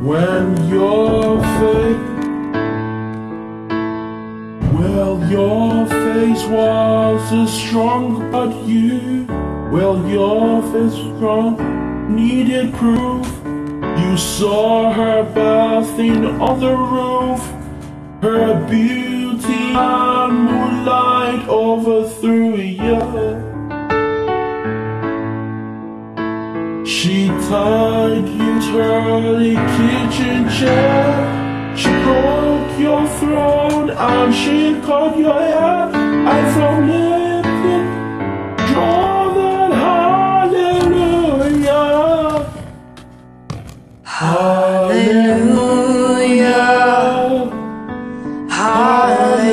When your faith, well, your face was as strong, but you, well, your face strong, needed proof. You saw her bathing on the roof, her beauty and moonlight overthrew you. She tied you to her kitchen chair. She broke your throne and she cut your hair. And from it, draw that hallelujah. Hallelujah. Hallelujah.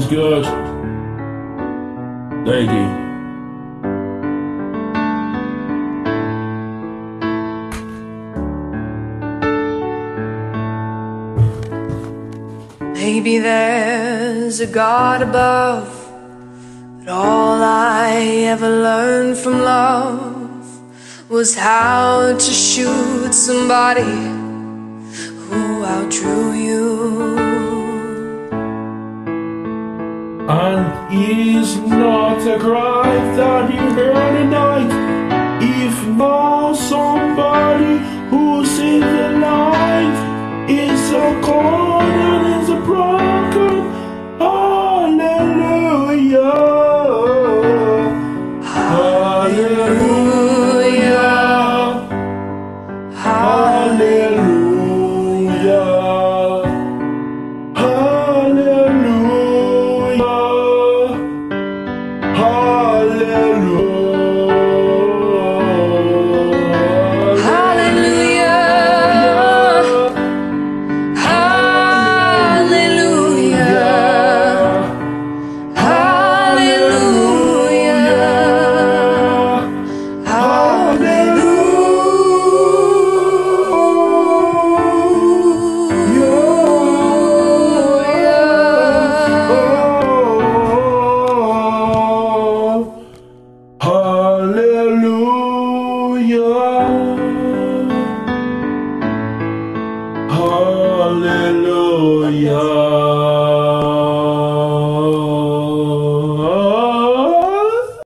Sounds good. Maybe there's a God above, but all I ever learned from love was how to shoot somebody who outdrew you. And is not a cry that you heard tonight If not somebody who's in the light Is a chord Hallelujah.